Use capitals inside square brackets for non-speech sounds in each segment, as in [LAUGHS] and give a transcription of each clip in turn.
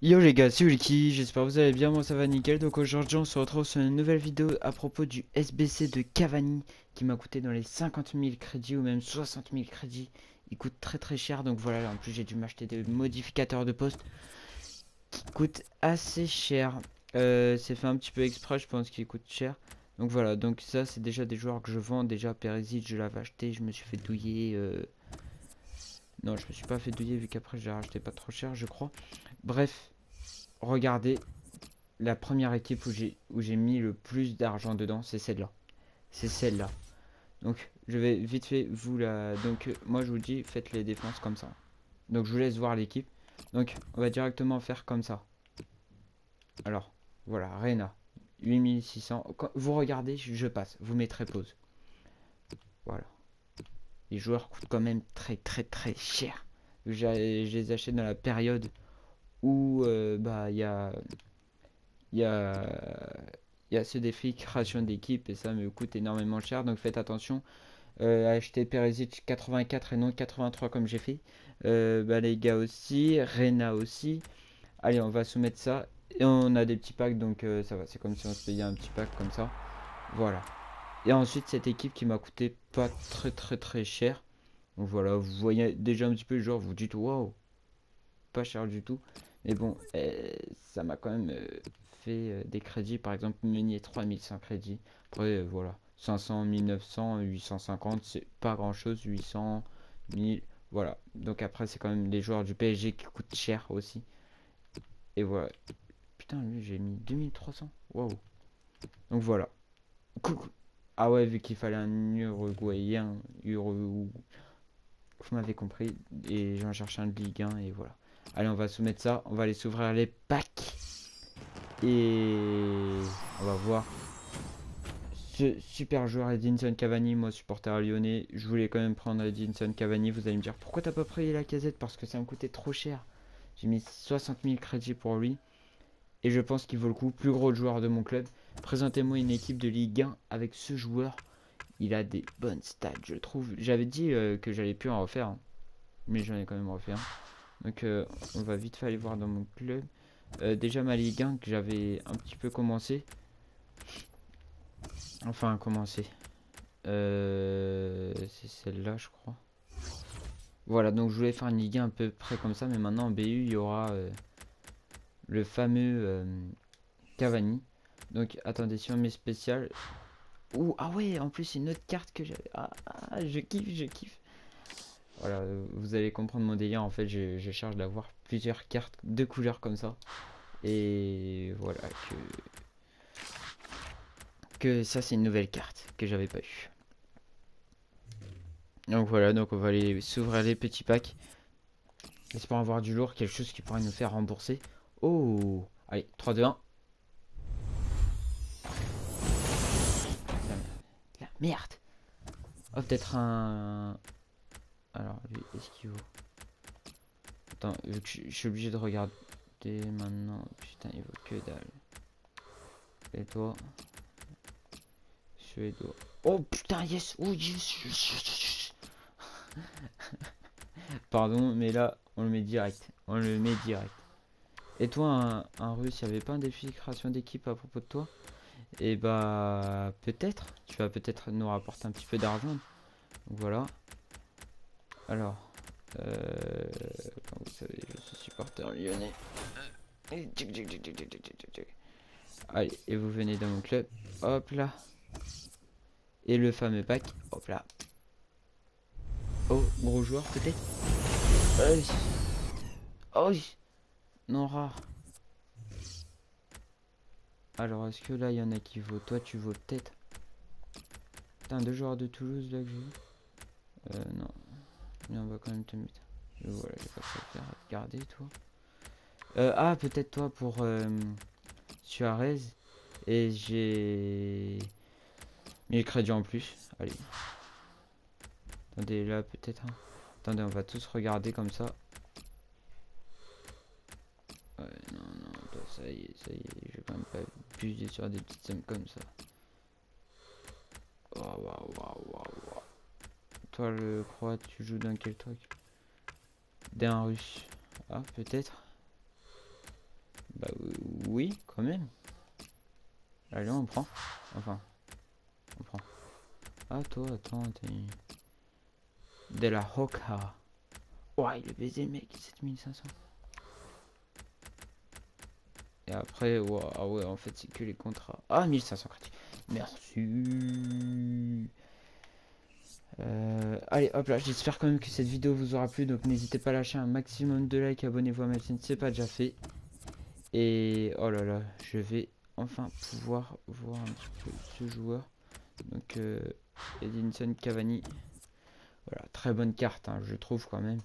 Yo les gars, c'est Ulki, j'espère que vous allez bien, moi ça va nickel. Donc aujourd'hui on se retrouve sur une nouvelle vidéo à propos du SBC de Cavani qui m'a coûté dans les 50 000 crédits ou même 60 000 crédits. Il coûte très très cher donc voilà, en plus j'ai dû m'acheter des modificateurs de poste qui coûtent assez cher. Euh, c'est fait un petit peu exprès, je pense qu'il coûte cher. Donc voilà, donc ça c'est déjà des joueurs que je vends. Déjà Perisic je l'avais acheté, je me suis fait douiller. Euh, non, je me suis pas fait douiller vu qu'après j'ai racheté pas trop cher, je crois. Bref, regardez la première équipe où j'ai mis le plus d'argent dedans, c'est celle-là. C'est celle-là. Donc, je vais vite fait vous la. Donc, moi je vous dis, faites les défenses comme ça. Donc, je vous laisse voir l'équipe. Donc, on va directement faire comme ça. Alors, voilà, Rena, 8600. Quand vous regardez, je passe. Vous mettrez pause. Voilà les joueurs coûtent quand même très très très cher. Je les achète dans la période où euh, bah il y a il y a il y a ce défi création d'équipe et ça me coûte énormément cher. Donc faites attention euh, acheter Perisic 84 et non 83 comme j'ai fait. Euh, bah, les gars aussi Rena aussi. Allez on va soumettre ça. Et on a des petits packs donc ça va c'est comme si on se payait un petit pack comme ça. Voilà et ensuite cette équipe qui m'a coûté pas très très très cher. Donc voilà, vous voyez déjà un petit peu genre, vous dites waouh, pas cher du tout. Mais bon, eh, ça m'a quand même euh, fait euh, des crédits. Par exemple, Meunier 3100 crédits. Après, euh, voilà, 500, 1900, 850, c'est pas grand chose. 800, 1000, voilà. Donc après, c'est quand même les joueurs du PSG qui coûtent cher aussi. Et voilà. Putain, lui, j'ai mis 2300. Waouh. Donc voilà. Coucou. Ah ouais, vu qu'il fallait un Uruguayen, Uruguay. Vous m'avez compris. Et j'en cherche un de Ligue 1 et voilà. Allez, on va soumettre ça. On va aller s'ouvrir les packs. Et on va voir. Ce super joueur Edinson Cavani, moi supporter lyonnais, je voulais quand même prendre Edinson Cavani. Vous allez me dire pourquoi t'as pas pris la casette? Parce que ça me coûtait trop cher. J'ai mis 60 000 crédits pour lui. Et je pense qu'il vaut le coup. Plus gros joueur de mon club. Présentez-moi une équipe de Ligue 1 avec ce joueur. Il a des bonnes stats, je trouve. J'avais dit euh, que j'allais plus en refaire. Hein. Mais j'en ai quand même refait Donc euh, on va vite fait aller voir dans mon club. Euh, déjà ma Ligue 1 que j'avais un petit peu commencé. Enfin commencé. C'est celle-là je crois. Voilà donc je voulais faire une Ligue 1 un peu près comme ça. Mais maintenant en BU il y aura le fameux Cavani. Donc attendez, si on met spécial. Ouh, ah ouais, en plus une autre carte que j'avais. Ah, ah, je kiffe, je kiffe. Voilà, vous allez comprendre mon délire. En fait, je, cherche d'avoir plusieurs cartes de couleurs comme ça. Et voilà que. Que ça, c'est une nouvelle carte que j'avais pas eu. Donc voilà, donc on va aller s'ouvrir les petits packs. Espérons avoir du lourd, quelque chose qui pourrait nous faire rembourser. Oh Allez, 3, 2, 1. Merde Oh, peut-être un... Alors, lui, est-ce qu'il vaut Attends, vu que je suis obligé de regarder maintenant. Putain, il vaut que dalle. Et toi? Suédois. Oh putain, yes Oh yes [LAUGHS] Pardon, mais là, on le met direct. On le met direct. Et toi, un, russe, il avait pas un défi de création d'équipe à propos de toi? Et bah peut-être, tu vas peut-être nous rapporter un petit peu d'argent. Voilà. Alors, euh, comme vous savez, je suis supporter lyonnais. Allez, et vous venez dans mon club. Hop là. Et le fameux pack. Hop là. Oh, gros joueur peut-être. Oh, non rare. Alors, est-ce que là, il y en a qui vaut Toi, tu vaux peut-être. Putain, deux joueurs de Toulouse, là, que j'ai Euh, non. Mais on va quand même te mettre. voilà, je vais pas te faire garder, toi. Euh, ah, peut-être toi pour euh, Suarez. Et j'ai... mis le crédit en plus. Allez. Attendez, là, peut-être. Hein. Attendez, on va tous regarder comme ça. Ouais, non, non, toi, ça y est, ça y est, je vais quand même pas abuser sur des petites sommes comme ça. Oh, waouh, waouh, waouh, Toi, le croix, tu joues dans quel truc? D'un russe. Ah, peut-être? Bah oui, quand même. Allez, on prend. Enfin, on prend. Ah, toi, attends, t'es... De la Hoka. Ouais, il est baisé, mec, 7500. Et après, ah ouais, en fait, c'est que les contrats. Ah, 1500 crédits. Merci. Euh, allez, hop là, j'espère quand même que cette vidéo vous aura plu. Donc, n'hésitez pas à lâcher un maximum de likes, abonnez-vous à ma chaîne, c'est pas déjà fait. Et oh là là, je vais enfin pouvoir voir un petit peu ce joueur. Donc, euh, Edinson Cavani. Voilà, très bonne carte, hein, je trouve quand même.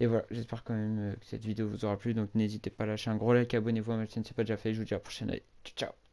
Et voilà, j'espère quand même euh, que cette vidéo vous aura plu. Donc n'hésitez pas à lâcher un gros like, abonnez-vous à ma chaîne si ce n'est pas déjà fait. Je vous dis à la prochaine. Allez, ciao, ciao